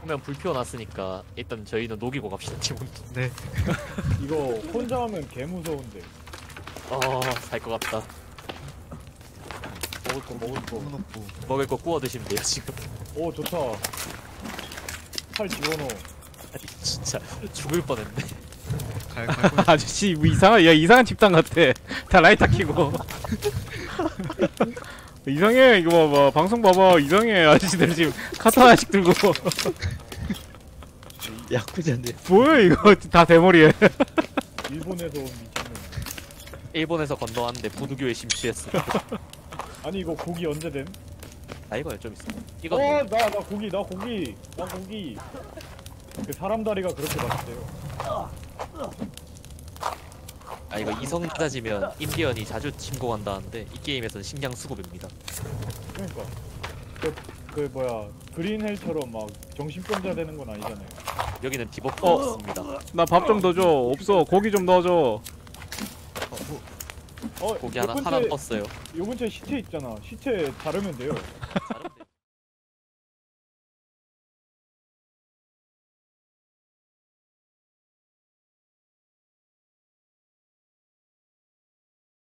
보면 불 피워놨으니까 일단 저희는 녹이고 갑시다 지금. 네. 이거 혼자 하면 개 무서운데. 어살 것 같다. 먹을 거 먹을 거. 놓고 먹을 거 구워 드시면 돼요 지금. 오 좋다. 팔 집어넣어. 아니 진짜 죽을 뻔했네. 갈갈 아저씨 뭐 이상한 야 이상한 집단 같아 다 라이터 켜고 이상해 이거 봐봐 방송 봐봐 이상해 아저씨들 지금 카타 하나씩 들고 야쿠자인데 뭐야 이거 다 대머리에 일본에서 온 미친놈. 일본에서 건너왔는데 부두교에 심취했어. 아니 이거 고기 언제 됨? 아 이거요 좀 있어. 이거 어, 나, 나 고기, 나 고기, 나 고기. 그 사람 다리가 그렇게 맛있대요. 아 이거 이성 낮아지면 인디언이 자주 침공한다는데 이 게임에서는 식량 수급입니다. 그러니까. 그, 그 뭐야, Green Hell처럼 막 정신병자 되는 건 아니잖아요. 여기는 debuff 어. 없습니다. 나 밥 좀 더 줘 없어 고기 좀 넣어줘 어, 고기 요 하나 하나 떴어요. 요 근처에 시체 있잖아. 시체 자르면 돼요.